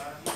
Gracias.